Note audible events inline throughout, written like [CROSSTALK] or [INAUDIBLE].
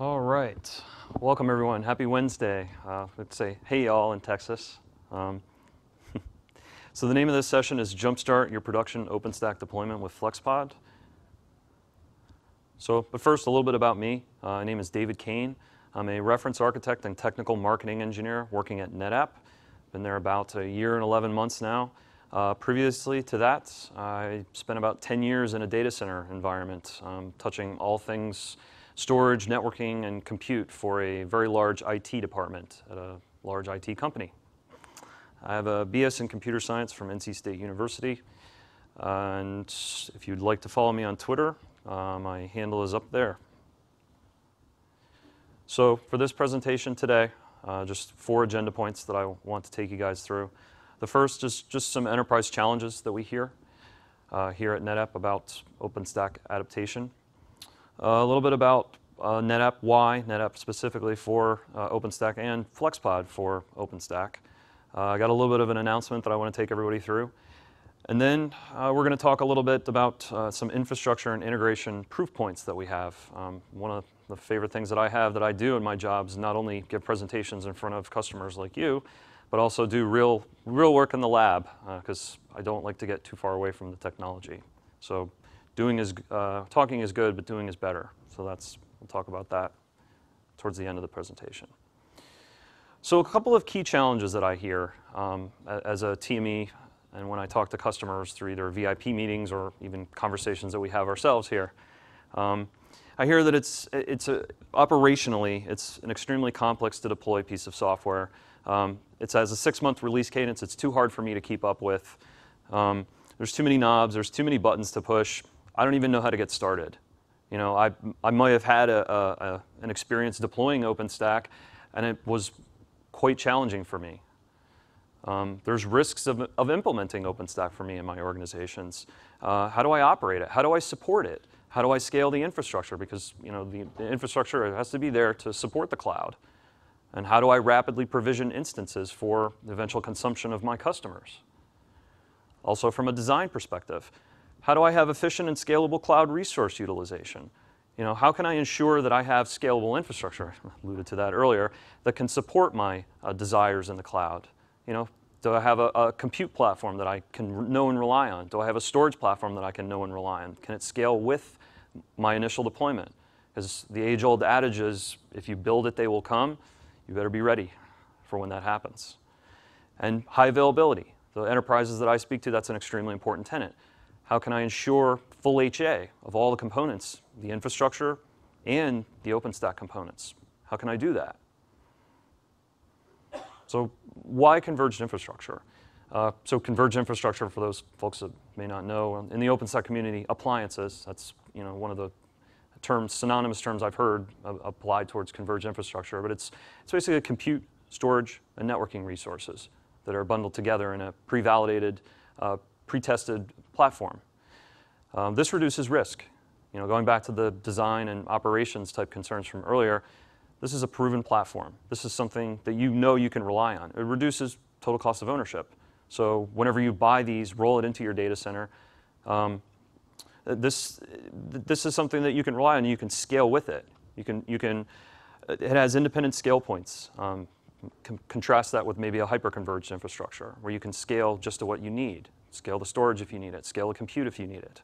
All right. Welcome, everyone. Happy Wednesday. Uh, let's say, hey, y'all in Texas. Um, [LAUGHS] so the name of this session is Jumpstart Your Production OpenStack Deployment with FlexPod. So, but first, a little bit about me. Uh, my name is David Cain. I'm a reference architect and technical marketing engineer working at NetApp. Been there about a year and 11 months now. Uh, previously to that, I spent about 10 years in a data center environment, um, touching all things storage, networking, and compute for a very large IT department at a large IT company. I have a BS in computer science from NC State University. and if you'd like to follow me on Twitter, uh, my handle is up there. So for this presentation today, uh, just four agenda points that I want to take you guys through. The first is just some enterprise challenges that we hear uh, here at NetApp about OpenStack adaptation. Uh, a little bit about uh, NetApp, why NetApp specifically for uh, OpenStack and FlexPod for OpenStack. Uh, I got a little bit of an announcement that I want to take everybody through. And then uh, we're going to talk a little bit about uh, some infrastructure and integration proof points that we have. Um, one of the favorite things that I have that I do in my job is not only give presentations in front of customers like you, but also do real, real work in the lab because I don't like to get too far away from the technology. So doing is, uh, talking is good, but doing is better. So that's, we'll talk about that towards the end of the presentation. So a couple of key challenges that I hear um, as a TME and when I talk to customers through either VIP meetings or even conversations that we have ourselves here. Um, I hear that it's, it's a, operationally, it's an extremely complex to deploy piece of software. Um, it has a six month release cadence. It's too hard for me to keep up with. Um, there's too many knobs. There's too many buttons to push. I don't even know how to get started. You know, I, I might have had a, a, a, an experience deploying OpenStack, and it was quite challenging for me. Um, there's risks of, of implementing OpenStack for me in my organizations. Uh, how do I operate it? How do I support it? How do I scale the infrastructure? Because you know, the, the infrastructure has to be there to support the cloud. And how do I rapidly provision instances for the eventual consumption of my customers? Also from a design perspective, how do I have efficient and scalable cloud resource utilization? You know, how can I ensure that I have scalable infrastructure, [LAUGHS] I alluded to that earlier, that can support my uh, desires in the cloud? You know, do I have a, a, compute platform that I can know and rely on? Do I have a storage platform that I can know and rely on? Can it scale with my initial deployment? Because the age-old adage is, if you build it, they will come. You better be ready for when that happens. And high availability. The enterprises that I speak to, that's an extremely important tenet. How can I ensure full HA of all the components, the infrastructure and the OpenStack components? How can I do that? So why converged infrastructure? Uh, so converged infrastructure, for those folks that may not know, in the OpenStack community, appliances, that's you know, one of the terms, synonymous terms I've heard uh, applied towards converged infrastructure, but it's, it's basically compute, storage, and networking resources that are bundled together in a pre-validated, uh, pre-tested platform. Um, this reduces risk. You know, going back to the design and operations type concerns from earlier, this is a proven platform. This is something that you know you can rely on. It reduces total cost of ownership. So whenever you buy these, roll it into your data center. Um, this, this is something that you can rely on. You can scale with it. You can, you can, it has independent scale points. Um, contrast that with maybe a hyper-converged infrastructure where you can scale just to what you need. Scale the storage if you need it, scale the compute if you need it.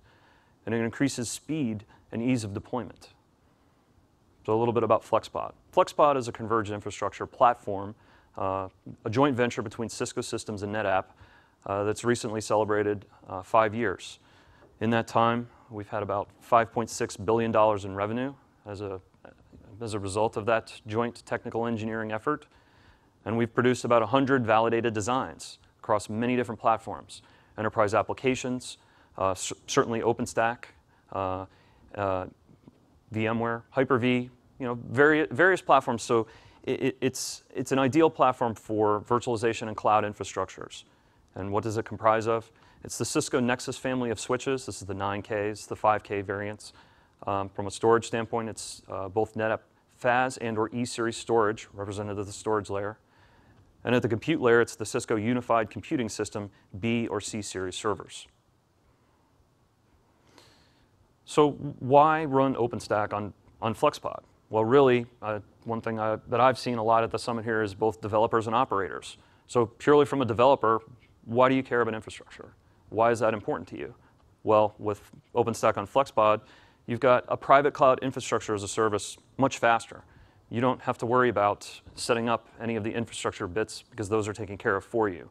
And it increases speed and ease of deployment. So a little bit about FlexPod. FlexPod is a converged infrastructure platform, uh, a joint venture between Cisco Systems and NetApp uh, that's recently celebrated uh, five years. In that time, we've had about $5.6 billion in revenue as a, as a result of that joint technical engineering effort. And we've produced about 100 validated designs across many different platforms enterprise applications, uh, certainly OpenStack, uh, uh, VMware, Hyper-V, you know, various, various platforms. So it, it's, it's an ideal platform for virtualization and cloud infrastructures. And what does it comprise of? It's the Cisco Nexus family of switches. This is the 9Ks, the 5K variants. Um, from a storage standpoint, it's uh, both NetApp FAS and or E-Series storage, represented at the storage layer. And at the compute layer, it's the Cisco Unified Computing System B or C series servers. So why run OpenStack on, on FlexPod? Well, really, uh, one thing I, that I've seen a lot at the summit here is both developers and operators. So purely from a developer, why do you care about infrastructure? Why is that important to you? Well, with OpenStack on FlexPod, you've got a private cloud infrastructure as a service much faster. You don't have to worry about setting up any of the infrastructure bits because those are taken care of for you.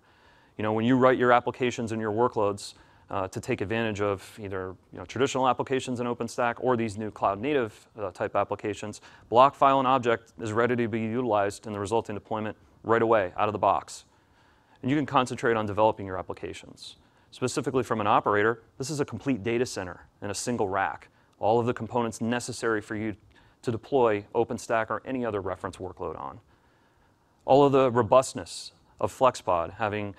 You know, when you write your applications and your workloads uh, to take advantage of either you know, traditional applications in OpenStack or these new cloud native uh, type applications, block, file, and object is ready to be utilized in the resulting deployment right away out of the box. And you can concentrate on developing your applications. Specifically from an operator, this is a complete data center in a single rack. All of the components necessary for you to deploy OpenStack or any other reference workload on. All of the robustness of FlexPod, having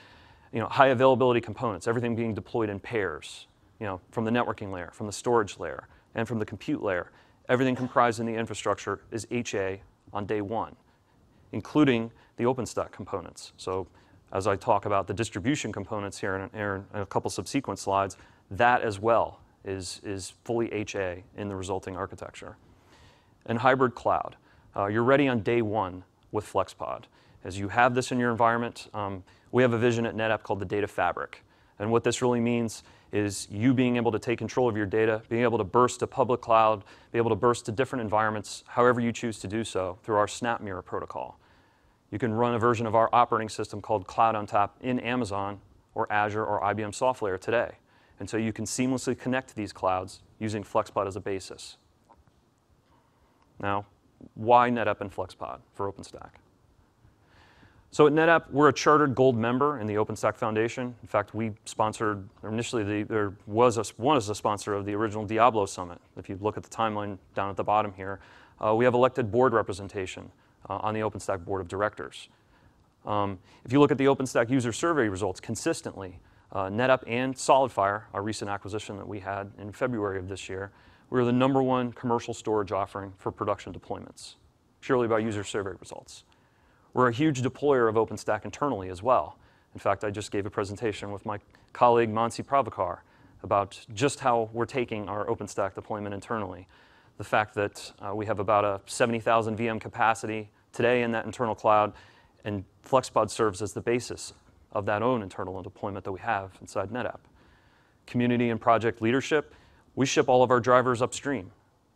you know, high availability components, everything being deployed in pairs, you know, from the networking layer, from the storage layer, and from the compute layer. Everything comprised in the infrastructure is HA on day one, including the OpenStack components. So as I talk about the distribution components here in, in a couple subsequent slides, that as well is, is fully HA in the resulting architecture. And hybrid cloud, uh, you're ready on day one with FlexPod. As you have this in your environment, um, we have a vision at NetApp called the data fabric. And what this really means is you being able to take control of your data, being able to burst to public cloud, be able to burst to different environments, however you choose to do so, through our SnapMirror protocol. You can run a version of our operating system called Cloud ONTAP in Amazon or Azure or IBM SoftLayer today. And so you can seamlessly connect to these clouds using FlexPod as a basis. Now, why NetApp and FlexPod for OpenStack? So at NetApp, we're a chartered gold member in the OpenStack Foundation. In fact, we sponsored, initially the, there was a, one as a sponsor of the original Diablo Summit. If you look at the timeline down at the bottom here, uh, we have elected board representation uh, on the OpenStack board of directors. Um, if you look at the OpenStack user survey results consistently, uh, NetApp and SolidFire, our recent acquisition that we had in February of this year, we're the number one commercial storage offering for production deployments, purely by user survey results. We're a huge deployer of OpenStack internally as well. In fact, I just gave a presentation with my colleague Mansi Pravakar about just how we're taking our OpenStack deployment internally. The fact that uh, we have about a 70,000 VM capacity today in that internal cloud, and FlexPod serves as the basis of that own internal deployment that we have inside NetApp. Community and project leadership, we ship all of our drivers upstream,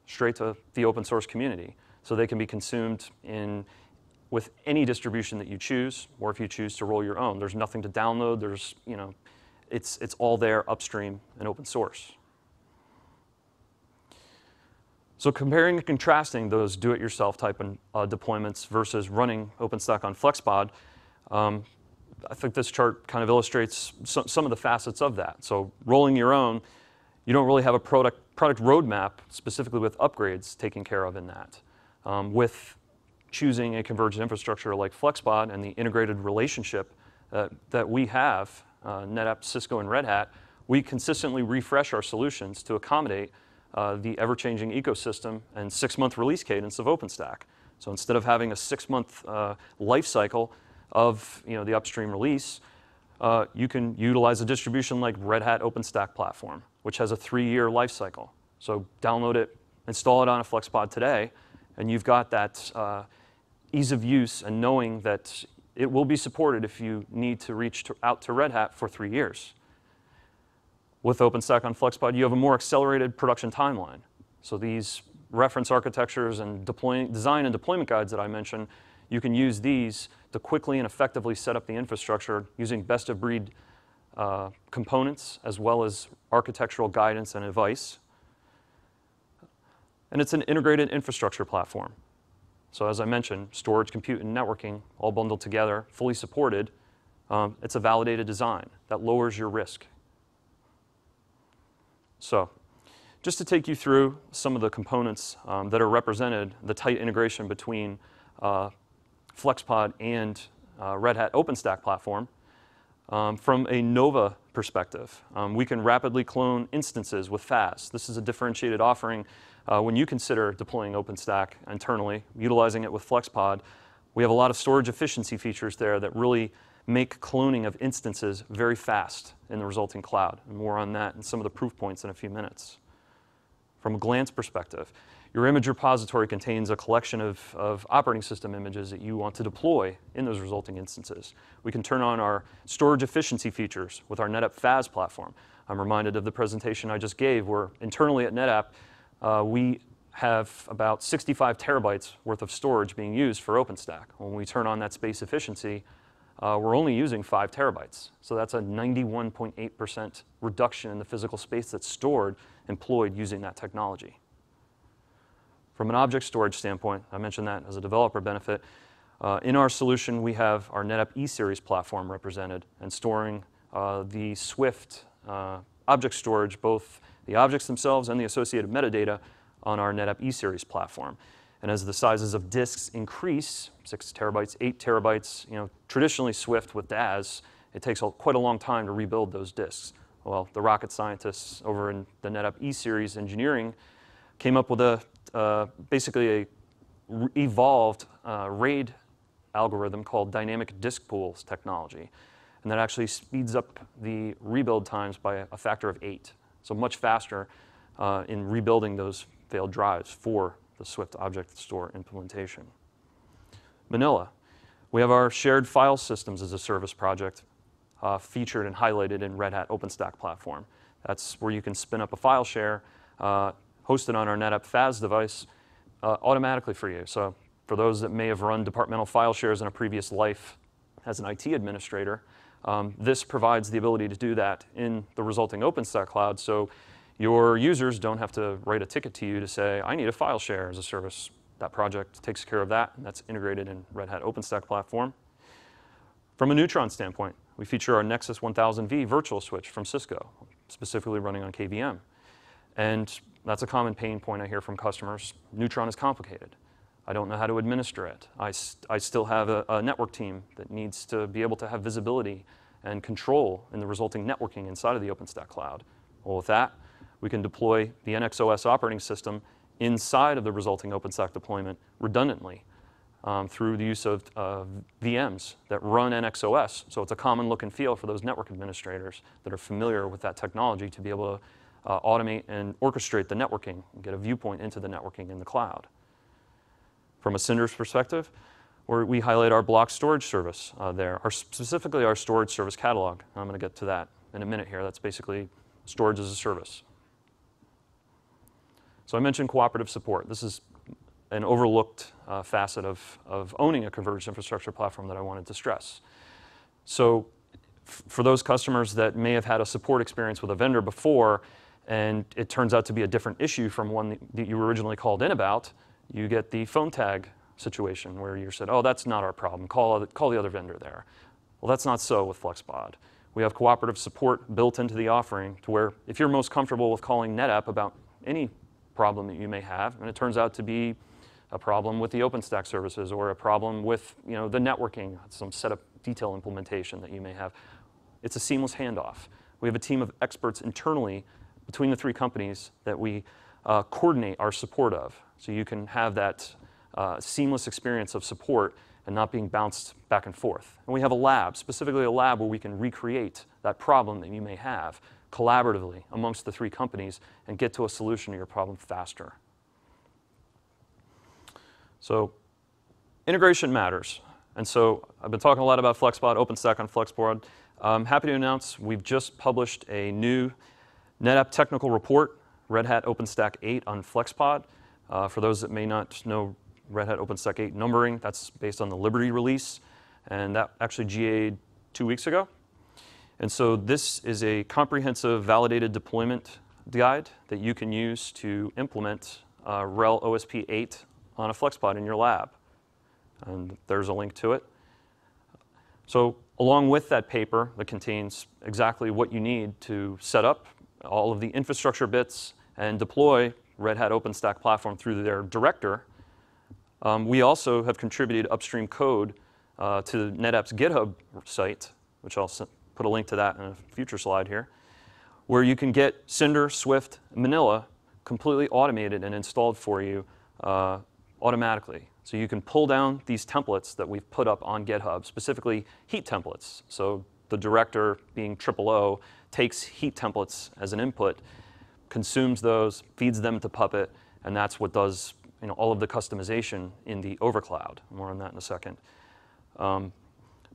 straight to the open source community, so they can be consumed in with any distribution that you choose, or if you choose to roll your own. There's nothing to download. There's, you know, it's, it's all there upstream and open source. So comparing and contrasting those do-it-yourself type of, uh, deployments versus running OpenStack on FlexPod, um, I think this chart kind of illustrates some, some of the facets of that. So rolling your own, you don't really have a product, product roadmap specifically with upgrades taken care of in that. Um, with choosing a converged infrastructure like FlexPod and the integrated relationship uh, that we have, uh, NetApp, Cisco, and Red Hat, we consistently refresh our solutions to accommodate uh, the ever-changing ecosystem and six-month release cadence of OpenStack. So instead of having a six-month uh, life cycle of you know, the upstream release, uh, you can utilize a distribution like Red Hat OpenStack platform, which has a three-year life cycle. So download it, install it on a FlexPod today, and you've got that uh, ease of use and knowing that it will be supported if you need to reach to, out to Red Hat for three years with OpenStack on FlexPod, you have a more accelerated production timeline. So these reference architectures and design and deployment guides that I mentioned, you can use these to quickly and effectively set up the infrastructure using best of breed uh, components as well as architectural guidance and advice. And it's an integrated infrastructure platform. So as I mentioned, storage, compute, and networking all bundled together, fully supported. Um, it's a validated design that lowers your risk so just to take you through some of the components um, that are represented, the tight integration between uh, FlexPod and uh, Red Hat OpenStack platform. Um, from a Nova perspective, um, we can rapidly clone instances with FAS. This is a differentiated offering uh, when you consider deploying OpenStack internally, utilizing it with FlexPod. We have a lot of storage efficiency features there that really make cloning of instances very fast in the resulting cloud. And more on that and some of the proof points in a few minutes. From a glance perspective, Your image repository contains a collection of, of operating system images that you want to deploy in those resulting instances. We can turn on our storage efficiency features with our NetApp FAS platform. I'm reminded of the presentation I just gave where internally at NetApp, uh, we have about 65 terabytes worth of storage being used for OpenStack. When we turn on that space efficiency, uh, we're only using five terabytes. So that's a 91.8% reduction in the physical space that's stored employed using that technology. From an object storage standpoint, I mentioned that as a developer benefit. Uh, in our solution, we have our NetApp E-Series platform represented and storing uh, the Swift uh, object storage, both the objects themselves and the associated metadata on our NetApp E-Series platform. And as the sizes of disks increase, six terabytes, eight terabytes, you know, traditionally Swift with DAS, it takes a, quite a long time to rebuild those disks. Well, the rocket scientists over in the NetApp E-Series engineering came up with a uh, basically a evolved uh, RAID algorithm called dynamic disk pools technology. And that actually speeds up the rebuild times by a factor of eight. So much faster uh, in rebuilding those failed drives for the Swift Object Store implementation. Manila. We have our shared file systems as a service project uh, featured and highlighted in Red Hat OpenStack platform. That's where you can spin up a file share uh, hosted on our NetApp FAS device uh, automatically for you. So for those that may have run departmental file shares in a previous life as an IT administrator, um, this provides the ability to do that in the resulting OpenStack cloud. So your users don't have to write a ticket to you to say, I need a file share as a service. That project takes care of that, and that's integrated in Red Hat OpenStack platform. From a Neutron standpoint, we feature our Nexus 1000V virtual switch from Cisco, specifically running on KVM. And that's a common pain point I hear from customers. Neutron is complicated. I don't know how to administer it. I, st I still have a, a, network team that needs to be able to have visibility and control in the resulting networking inside of the OpenStack cloud. Well, with that, we can deploy the NXOS operating system inside of the resulting OpenStack deployment redundantly um, through the use of uh, VMs that run NXOS. So it's a common look and feel for those network administrators that are familiar with that technology to be able to uh, automate and orchestrate the networking and get a viewpoint into the networking in the cloud. From a Cinder's perspective, where we highlight our block storage service uh, there, our, specifically our storage service catalog. I'm going to get to that in a minute here. That's basically storage as a service. So I mentioned cooperative support. This is an overlooked uh, facet of, of owning a converged infrastructure platform that I wanted to stress. So for those customers that may have had a support experience with a vendor before, and it turns out to be a different issue from one that you originally called in about, you get the phone tag situation where you said, oh, that's not our problem, call, call the other vendor there. Well, that's not so with FlexPod. We have cooperative support built into the offering to where if you're most comfortable with calling NetApp about any problem that you may have, and it turns out to be a problem with the OpenStack services or a problem with you know, the networking, some setup detail implementation that you may have, it's a seamless handoff. We have a team of experts internally between the three companies that we uh, coordinate our support of. So you can have that uh, seamless experience of support and not being bounced back and forth. And we have a lab, specifically a lab where we can recreate that problem that you may have collaboratively amongst the three companies and get to a solution to your problem faster. So integration matters. And so I've been talking a lot about FlexPod, OpenStack on FlexPod. I'm happy to announce we've just published a new NetApp technical report, Red Hat OpenStack 8 on FlexPod. Uh, for those that may not know Red Hat OpenStack 8 numbering, that's based on the Liberty release. And that actually GA'd two weeks ago. And so this is a comprehensive validated deployment guide that you can use to implement uh, RHEL OSP 8 on a FlexPod in your lab. And there's a link to it. So along with that paper that contains exactly what you need to set up all of the infrastructure bits and deploy Red Hat OpenStack platform through their director, um, we also have contributed upstream code uh, to NetApp's GitHub site, which I'll put a link to that in a future slide here, where you can get Cinder, Swift, Manila completely automated and installed for you uh, automatically. So you can pull down these templates that we've put up on GitHub, specifically heat templates. So the director, being triple O, takes heat templates as an input, consumes those, feeds them to Puppet, and that's what does you know, all of the customization in the overcloud. More on that in a second. Um,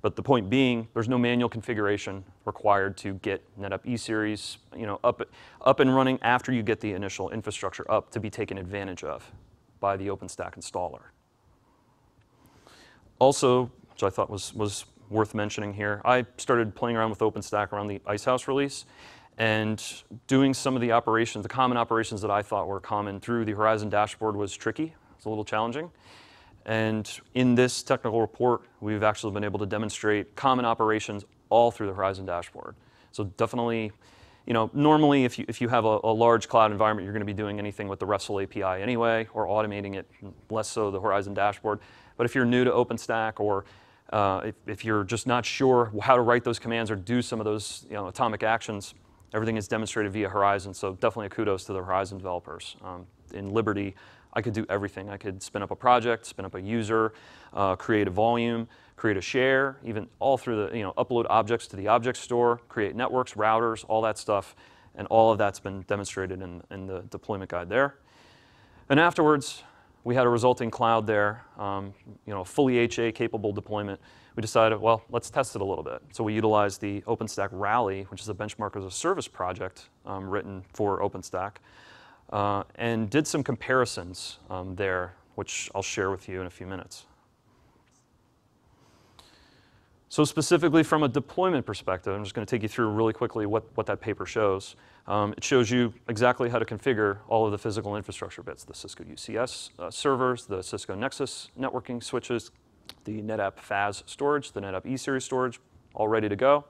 but the point being, there's no manual configuration required to get NetApp E-Series you know, up, up and running after you get the initial infrastructure up to be taken advantage of by the OpenStack installer. Also, which I thought was, was worth mentioning here, I started playing around with OpenStack around the Icehouse release and doing some of the operations, the common operations that I thought were common through the Horizon dashboard was tricky. It's a little challenging. And in this technical report, we've actually been able to demonstrate common operations all through the Horizon dashboard. So definitely, you know, normally if you, if you have a, a large cloud environment, you're going to be doing anything with the RESTful API anyway, or automating it, less so the Horizon dashboard. But if you're new to OpenStack or uh, if, if, you're just not sure how to write those commands or do some of those you know, atomic actions, everything is demonstrated via Horizon. So definitely a kudos to the Horizon developers. Um, in Liberty, I could do everything. I could spin up a project, spin up a user, uh, create a volume, create a share, even all through the, you know, upload objects to the object store, create networks, routers, all that stuff. And all of that's been demonstrated in, in the deployment guide there. And afterwards, we had a resulting cloud there, um, you know, fully HA capable deployment. We decided, well, let's test it a little bit. So we utilized the OpenStack Rally, which is a benchmark as a service project um, written for OpenStack uh, and did some comparisons um, there, which I'll share with you in a few minutes. So specifically from a deployment perspective, I'm just going to take you through really quickly what, what that paper shows. Um, it shows you exactly how to configure all of the physical infrastructure bits, the Cisco UCS uh, servers, the Cisco Nexus networking switches, the NetApp FAS storage, the NetApp E-Series storage, all ready to go.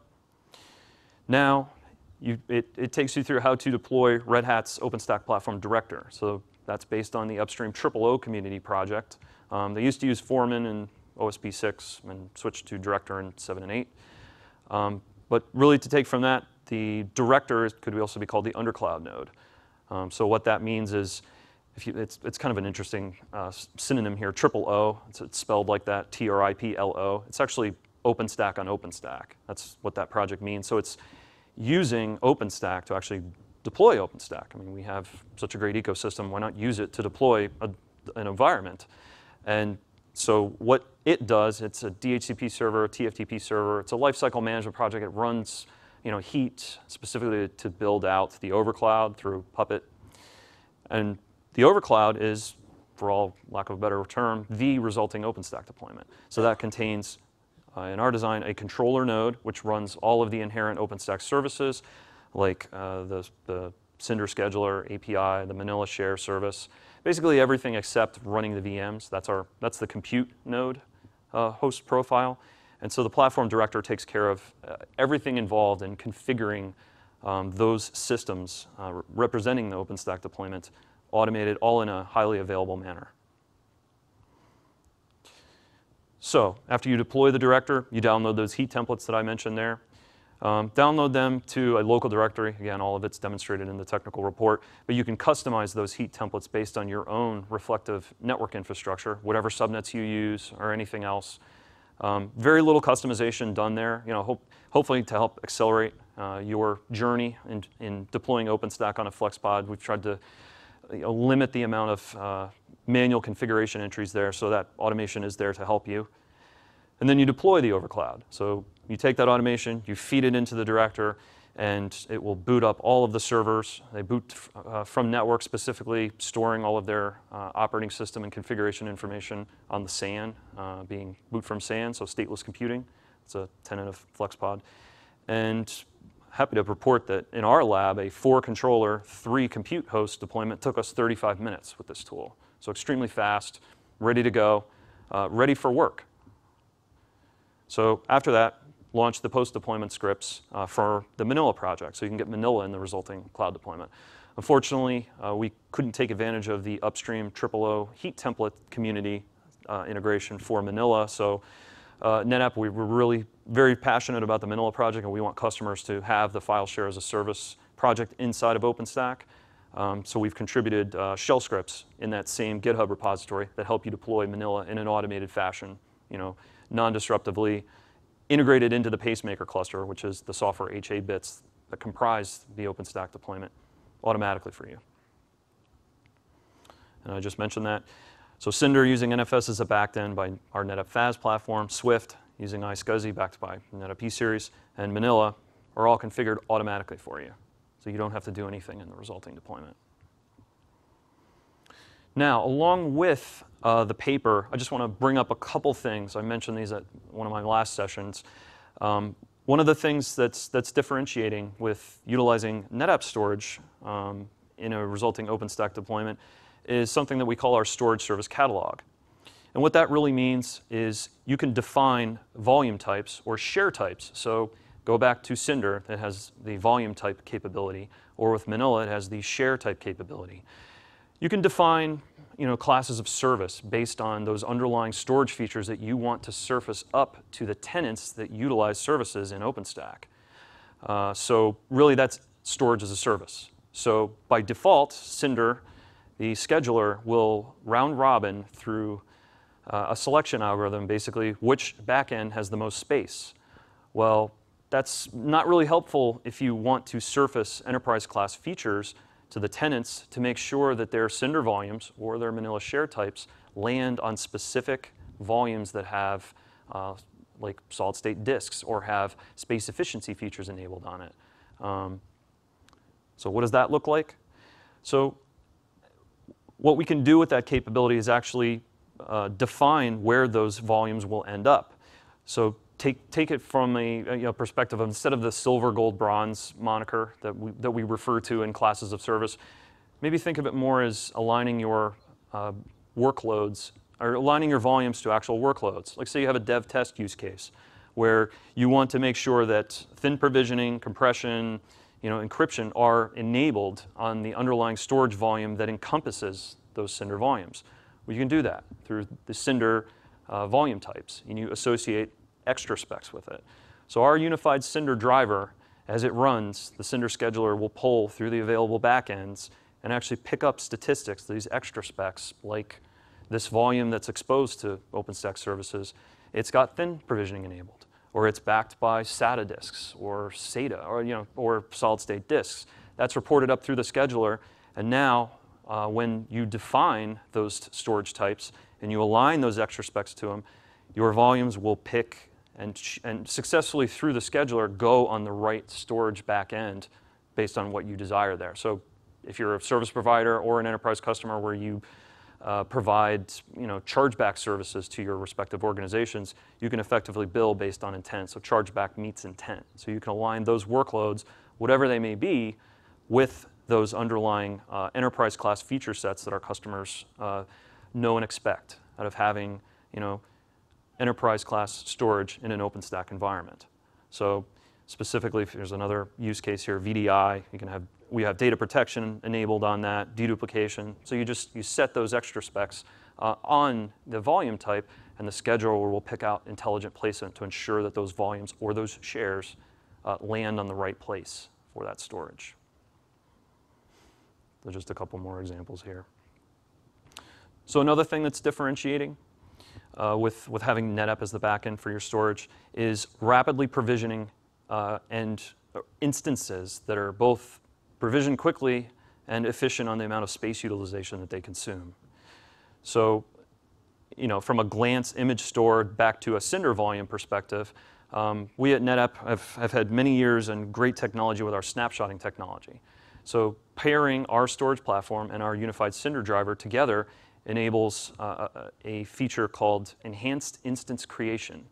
Now, you, it, it takes you through how to deploy Red Hat's OpenStack Platform Director. So that's based on the upstream Triple O community project. Um, they used to use Foreman and OSP 6 and switched to Director in 7 and 8. Um, but really to take from that, the Director could also be called the undercloud node. Um, so what that means is, you, it's, it's kind of an interesting uh, synonym here, triple O. It's, it's spelled like that, T-R-I-P-L-O. It's actually OpenStack on OpenStack. That's what that project means. So it's using OpenStack to actually deploy OpenStack. I mean, we have such a great ecosystem, why not use it to deploy a, an environment? And so what it does, it's a DHCP server, a TFTP server, it's a lifecycle management project. It runs you know, heat specifically to build out the overcloud through Puppet. And the overcloud is, for all lack of a better term, the resulting OpenStack deployment. So that contains uh, in our design, a controller node, which runs all of the inherent OpenStack services, like uh, the, the Cinder scheduler, API, the Manila share service, basically everything except running the VMs. That's, our, that's the compute node uh, host profile. And so the platform director takes care of uh, everything involved in configuring um, those systems uh, representing the OpenStack deployment, automated all in a highly available manner. So after you deploy the director, you download those heat templates that I mentioned there. Um, download them to a local directory. Again, all of it's demonstrated in the technical report, but you can customize those heat templates based on your own reflective network infrastructure, whatever subnets you use or anything else. Um, very little customization done there, you know, hope, hopefully to help accelerate uh, your journey in, in, deploying OpenStack on a FlexPod. We've tried to you know, limit the amount of uh, manual configuration entries there so that automation is there to help you. And then you deploy the overcloud. So you take that automation, you feed it into the director, and it will boot up all of the servers. They boot uh, from network specifically, storing all of their uh, operating system and configuration information on the SAN, uh, being boot from SAN, so stateless computing. It's a tenant of FlexPod. And happy to report that in our lab, a four controller, three compute host deployment took us 35 minutes with this tool. So extremely fast, ready to go, uh, ready for work. So after that, launch the post-deployment scripts uh, for the Manila project, so you can get Manila in the resulting cloud deployment. Unfortunately, uh, we couldn't take advantage of the upstream triple O heat template community uh, integration for Manila, so uh, NetApp, we were really very passionate about the Manila project, and we want customers to have the file share as a service project inside of OpenStack. Um, so we've contributed uh, shell scripts in that same GitHub repository that help you deploy Manila in an automated fashion, you know, non-disruptively, integrated into the pacemaker cluster, which is the software HA bits that comprise the OpenStack deployment automatically for you. and I just mentioned that. So Cinder using NFS as a backend by our NetApp FAS platform, Swift using iSCSI backed by NetApp E-Series, and Manila are all configured automatically for you. So you don't have to do anything in the resulting deployment. Now, along with uh, the paper, I just want to bring up a couple things. I mentioned these at one of my last sessions. Um, one of the things that's, that's differentiating with utilizing NetApp storage um, in a resulting OpenStack deployment is something that we call our storage service catalog. And what that really means is you can define volume types or share types. So go back to Cinder that has the volume type capability, or with Manila it has the share type capability. You can define you know, classes of service based on those underlying storage features that you want to surface up to the tenants that utilize services in OpenStack. Uh, so really that's storage as a service. So by default, Cinder, the scheduler, will round robin through uh, a selection algorithm, basically, which backend has the most space. Well, that's not really helpful if you want to surface enterprise class features to the tenants to make sure that their Cinder volumes or their Manila share types land on specific volumes that have uh, like solid state disks or have space efficiency features enabled on it. Um, so what does that look like? So what we can do with that capability is actually uh, define where those volumes will end up. So take, take it from a you know, perspective of instead of the silver, gold, bronze moniker that we, that we refer to in classes of service, maybe think of it more as aligning your uh, workloads or aligning your volumes to actual workloads. Like say you have a dev test use case where you want to make sure that thin provisioning, compression, you know, encryption are enabled on the underlying storage volume that encompasses those Cinder volumes. Well, you can do that through the Cinder uh, volume types, and you associate extra specs with it. So our unified Cinder driver, as it runs, the Cinder scheduler will pull through the available backends and actually pick up statistics, these extra specs, like this volume that's exposed to OpenStack services, it's got thin provisioning enabled, or it's backed by SATA disks, or SATA, or, you know, or solid state disks. That's reported up through the scheduler, and now uh, when you define those storage types and you align those extra specs to them, your volumes will pick and, and successfully through the scheduler go on the right storage backend based on what you desire there. So if you're a service provider or an enterprise customer where you uh, provide you know, chargeback services to your respective organizations, you can effectively bill based on intent. So chargeback meets intent. So you can align those workloads, whatever they may be, with those underlying uh, enterprise class feature sets that our customers uh, know and expect out of having you know, enterprise class storage in an OpenStack environment. So specifically, if there's another use case here, VDI, you can have, we have data protection enabled on that, deduplication. So you just, you set those extra specs uh, on the volume type and the scheduler will pick out intelligent placement to ensure that those volumes or those shares uh, land on the right place for that storage. So just a couple more examples here. So another thing that's differentiating uh, with, with having NetApp as the backend for your storage is rapidly provisioning uh, and uh, instances that are both provisioned quickly and efficient on the amount of space utilization that they consume. So, you know, from a glance image store back to a Cinder volume perspective, um, we at NetApp have, have had many years and great technology with our snapshotting technology. So pairing our storage platform and our unified Cinder driver together enables uh, a feature called enhanced instance creation.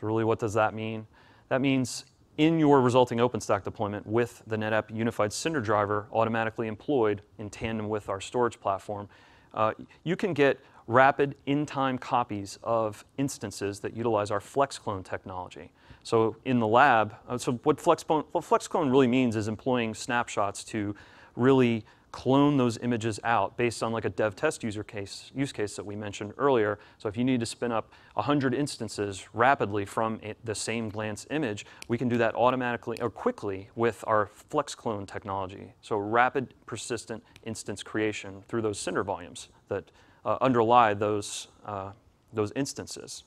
So really what does that mean? That means in your resulting OpenStack deployment with the NetApp Unified Cinder driver automatically employed in tandem with our storage platform, uh, you can get rapid in-time copies of instances that utilize our FlexClone technology. So in the lab, uh, so what FlexClone, what FlexClone really means is employing snapshots to really clone those images out based on like a dev test user case, use case that we mentioned earlier. So if you need to spin up 100 instances rapidly from the same glance image, we can do that automatically or quickly with our FlexClone technology. So rapid persistent instance creation through those Cinder volumes that uh, underlie those, uh, those instances.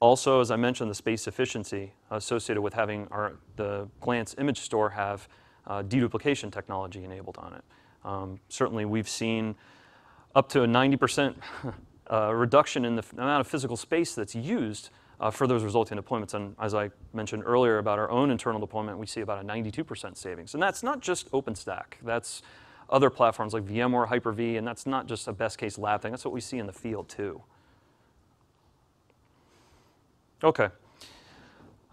Also, as I mentioned, the space efficiency associated with having our, the glance image store have uh, deduplication technology enabled on it. Um, certainly we've seen up to a 90% [LAUGHS] uh, reduction in the amount of physical space that's used uh, for those resulting deployments. And as I mentioned earlier about our own internal deployment, we see about a 92% savings. And that's not just OpenStack. That's other platforms like VMware, Hyper-V, and that's not just a best case lab thing. That's what we see in the field too. Okay.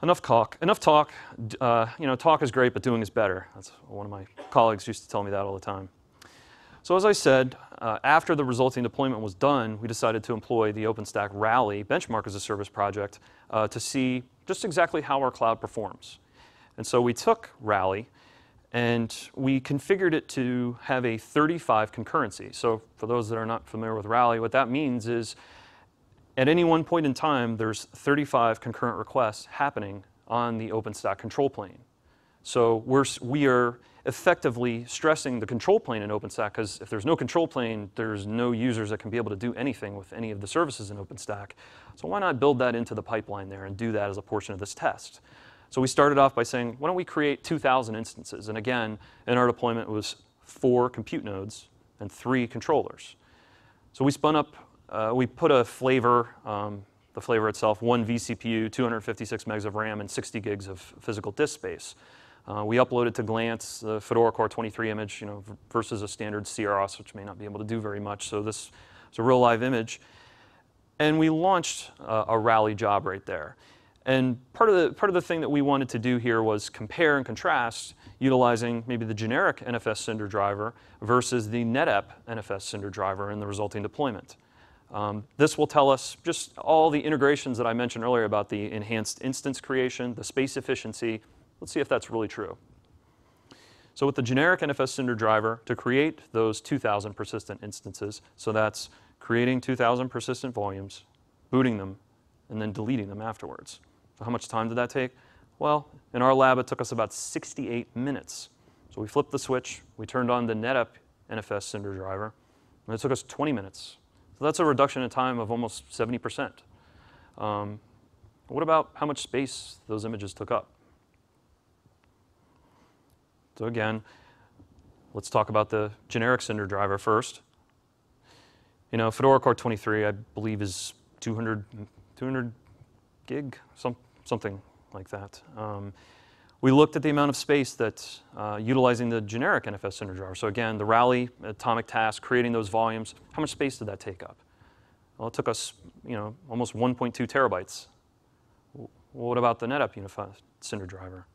Enough talk. Enough talk. Uh, you know, talk is great, but doing is better. That's one of my colleagues used to tell me that all the time. So as I said, uh, after the resulting deployment was done, we decided to employ the OpenStack Rally benchmark as a service project uh, to see just exactly how our cloud performs. And so we took Rally and we configured it to have a 35 concurrency. So for those that are not familiar with Rally, what that means is at any one point in time, there's 35 concurrent requests happening on the OpenStack control plane. So we're, we are effectively stressing the control plane in OpenStack because if there's no control plane, there's no users that can be able to do anything with any of the services in OpenStack. So why not build that into the pipeline there and do that as a portion of this test? So we started off by saying, why don't we create 2,000 instances? And again, in our deployment it was four compute nodes and three controllers. So we spun up, uh, we put a flavor, um, the flavor itself, one vCPU, 256 megs of RAM, and 60 gigs of physical disk space. Uh, we uploaded to Glance the Fedora Core 23 image, you know, versus a standard CRS, which may not be able to do very much. So this is a real live image. And we launched uh, a Rally job right there. And part of, the, part of the thing that we wanted to do here was compare and contrast utilizing maybe the generic NFS Cinder driver versus the NetApp NFS Cinder driver in the resulting deployment. Um, this will tell us just all the integrations that I mentioned earlier about the enhanced instance creation, the space efficiency, Let's see if that's really true. So with the generic NFS Cinder driver, to create those 2,000 persistent instances, so that's creating 2,000 persistent volumes, booting them, and then deleting them afterwards. So how much time did that take? Well, in our lab, it took us about 68 minutes. So we flipped the switch, we turned on the NetApp NFS Cinder driver, and it took us 20 minutes. So that's a reduction in time of almost 70%. Um, what about how much space those images took up? So again, let's talk about the generic Cinder driver first. You know, Fedora Core 23, I believe, is 200, 200 gig, some, something like that. Um, we looked at the amount of space that uh, utilizing the generic NFS Cinder driver. So again, the Rally atomic task, creating those volumes, how much space did that take up? Well, it took us, you know, almost 1.2 terabytes. What about the NetApp Unified Cinder driver?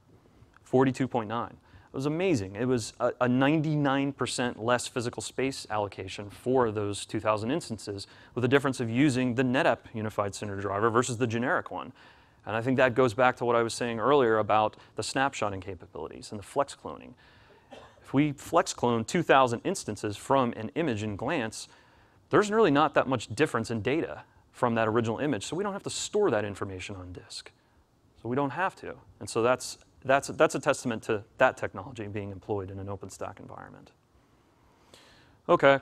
42.9. It was amazing. It was a, a 99% less physical space allocation for those 2,000 instances, with the difference of using the NetApp Unified Cinder driver versus the generic one. And I think that goes back to what I was saying earlier about the snapshotting capabilities and the flex cloning. If we flex clone 2,000 instances from an image in Glance, there's really not that much difference in data from that original image, so we don't have to store that information on disk. So we don't have to. And so that's that's, that's a testament to that technology being employed in an OpenStack environment. Okay,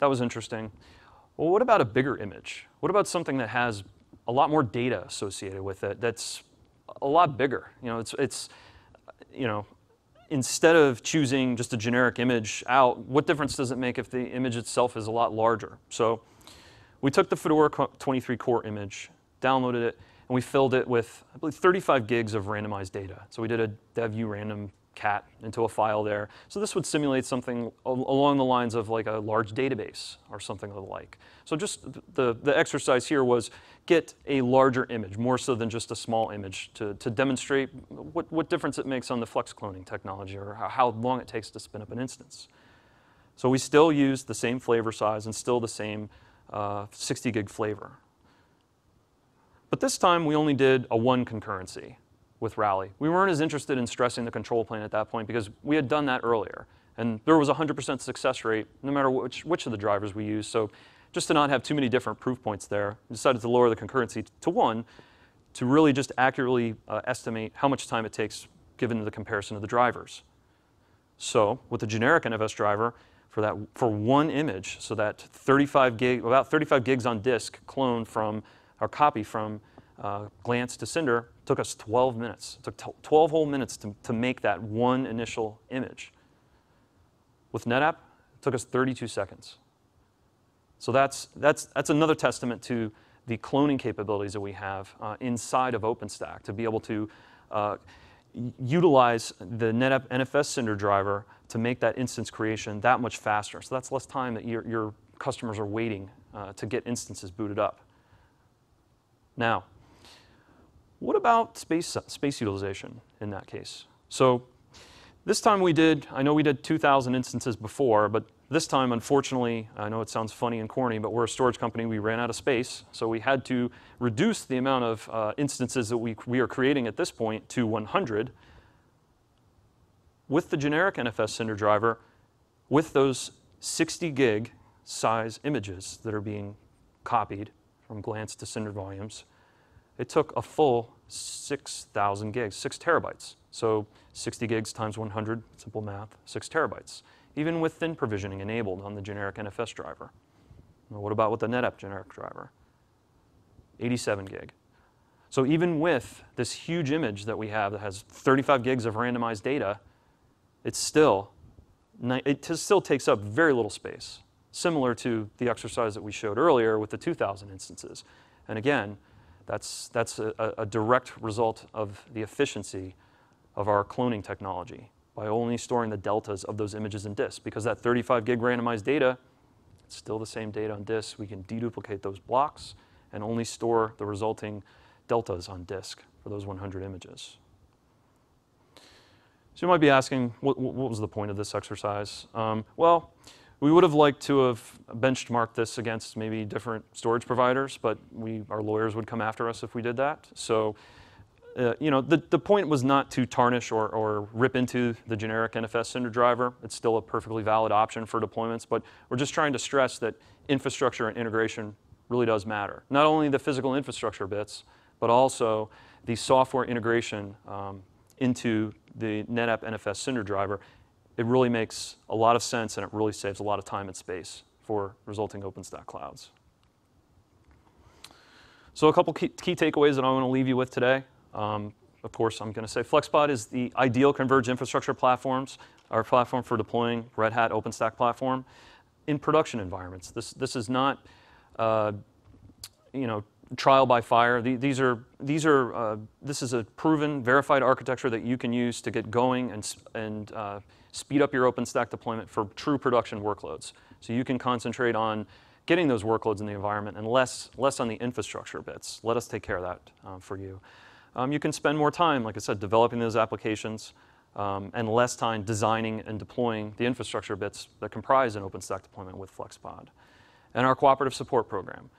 that was interesting. Well, what about a bigger image? What about something that has a lot more data associated with it that's a lot bigger? You know, it's, it's you know, instead of choosing just a generic image out, what difference does it make if the image itself is a lot larger? So we took the Fedora 23 core image, downloaded it, and we filled it with, I believe, 35 gigs of randomized data. So we did a dev random cat into a file there. So this would simulate something along the lines of like a large database or something of the like. So just the, the exercise here was get a larger image, more so than just a small image to, to demonstrate what, what difference it makes on the flex cloning technology or how, how long it takes to spin up an instance. So we still use the same flavor size and still the same uh, 60 gig flavor. But this time we only did a one concurrency with Rally. We weren't as interested in stressing the control plane at that point because we had done that earlier. And there was 100% success rate no matter which, which of the drivers we used. So just to not have too many different proof points there, we decided to lower the concurrency to one to really just accurately uh, estimate how much time it takes given the comparison of the drivers. So with the generic NFS driver, for that for one image, so that 35 gig, about 35 gigs on disk clone from or copy from uh, Glance to Cinder took us 12 minutes. It took 12 whole minutes to, to make that one initial image. With NetApp, it took us 32 seconds. So that's, that's, that's another testament to the cloning capabilities that we have uh, inside of OpenStack to be able to uh, utilize the NetApp NFS Cinder driver to make that instance creation that much faster. So that's less time that your, your customers are waiting uh, to get instances booted up. Now, what about space, space utilization in that case? So this time we did, I know we did 2,000 instances before, but this time, unfortunately, I know it sounds funny and corny, but we're a storage company. We ran out of space, so we had to reduce the amount of uh, instances that we, we are creating at this point to 100 with the generic NFS Cinder driver with those 60 gig size images that are being copied from Glance to Cinder volumes. It took a full 6,000 gigs, 6 terabytes. So 60 gigs times 100, simple math, 6 terabytes even with thin provisioning enabled on the generic NFS driver. Now, what about with the NetApp generic driver? 87 gig. So even with this huge image that we have that has 35 gigs of randomized data, it's still, it still takes up very little space, similar to the exercise that we showed earlier with the 2,000 instances. And again, that's, that's a, a direct result of the efficiency of our cloning technology by only storing the deltas of those images in disk. Because that 35 gig randomized data, it's still the same data on disk. We can deduplicate those blocks and only store the resulting deltas on disk for those 100 images. So you might be asking, what, what was the point of this exercise? Um, well, we would have liked to have benchmarked this against maybe different storage providers, but we, our lawyers would come after us if we did that. So uh, you know, the, the point was not to tarnish or, or rip into the generic NFS Cinder driver. It's still a perfectly valid option for deployments, but we're just trying to stress that infrastructure and integration really does matter. Not only the physical infrastructure bits, but also the software integration um, into the NetApp NFS Cinder driver. It really makes a lot of sense and it really saves a lot of time and space for resulting OpenStack clouds. So a couple key, key takeaways that I want to leave you with today. Um, of course, I'm going to say FlexPod is the ideal converged infrastructure platforms, our platform for deploying Red Hat OpenStack platform in production environments. This, this is not, uh, you know, trial by fire. these are, these are, uh, this is a proven, verified architecture that you can use to get going and, and uh, speed up your OpenStack deployment for true production workloads. So you can concentrate on getting those workloads in the environment and less, less on the infrastructure bits. Let us take care of that uh, for you um, you can spend more time, like I said, developing those applications um, and less time designing and deploying the infrastructure bits that comprise an OpenStack deployment with FlexPod. And our cooperative support program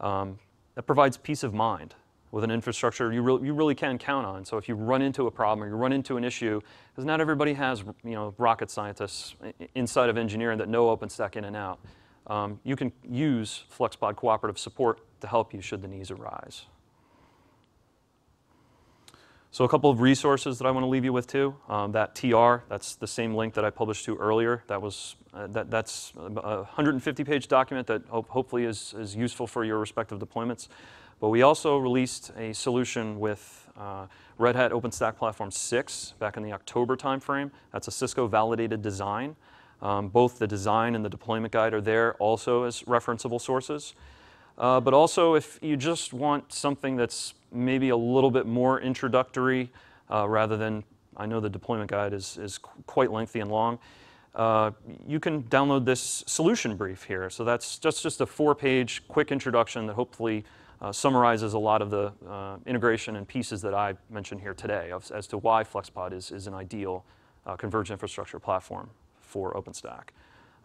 um, that provides peace of mind with an infrastructure you, re you really can count on. So if you run into a problem or you run into an issue, because not everybody has you know, rocket scientists inside of engineering that know OpenStack in and out, um, you can use FlexPod cooperative support to help you should the needs arise. So a couple of resources that I want to leave you with too. Um, that TR, that's the same link that I published to earlier. That was uh, that, that's a 150-page document that ho hopefully is, is useful for your respective deployments. But we also released a solution with uh, Red Hat OpenStack Platform 6 back in the October timeframe. That's a Cisco validated design. Um, both the design and the deployment guide are there also as referenceable sources. Uh, but also if you just want something that's maybe a little bit more introductory uh, rather than, I know the deployment guide is, is quite lengthy and long, uh, you can download this solution brief here. So that's just, just a four-page quick introduction that hopefully uh, summarizes a lot of the uh, integration and pieces that I mentioned here today of, as to why FlexPod is, is an ideal uh, converged infrastructure platform for OpenStack.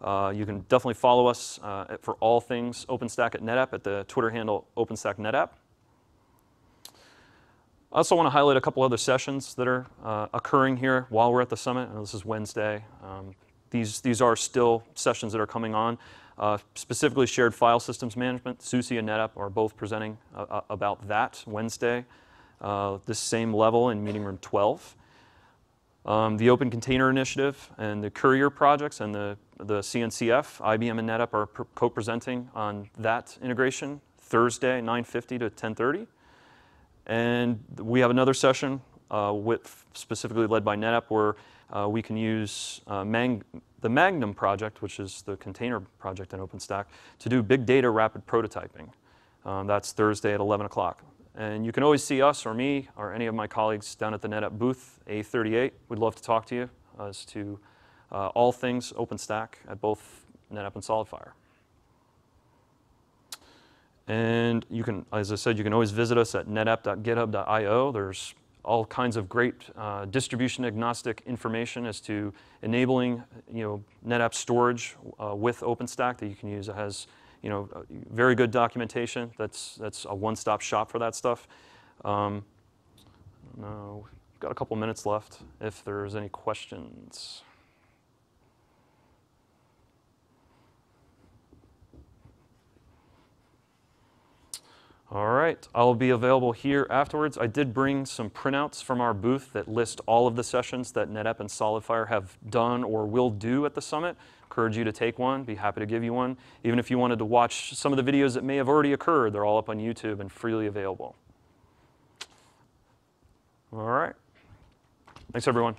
Uh, you can definitely follow us uh, for all things OpenStack at NetApp at the Twitter handle OpenStackNetApp. I also want to highlight a couple other sessions that are uh, occurring here while we're at the summit. this is Wednesday. Um, these, these are still sessions that are coming on. Uh, specifically shared file systems management, SUSE and NetApp are both presenting uh, uh about that Wednesday. Uh, this same level in meeting room 12. Um, the Open Container Initiative and the Kuryr projects and the, the CNCF, IBM and NetApp are co-presenting on that integration Thursday, 9.50 to 10.30. And we have another session uh, with, specifically led by NetApp where uh, we can use uh, Mang- the Magnum project, which is the container project in OpenStack, to do big data rapid prototyping. Um, that's Thursday at 11 o'clock. And you can always see us or me or any of my colleagues down at the NetApp booth, A38. We'd love to talk to you as to uh, all things OpenStack at both NetApp and SolidFire. And you can, as I said, you can always visit us at netapp.github.io. There's all kinds of great uh, distribution agnostic information as to enabling you know, NetApp storage uh, with OpenStack that you can use. It has you know, uh, very good documentation. That's, that's a one-stop shop for that stuff. Um, no, we've got a couple minutes left if there's any questions. All right, I'll be available here afterwards. I did bring some printouts from our booth that list all of the sessions that NetApp and SolidFire have done or will do at the summit. Encourage you to take one, be happy to give you one. Even if you wanted to watch some of the videos that may have already occurred, they're all up on YouTube and freely available. All right. Thanks, everyone.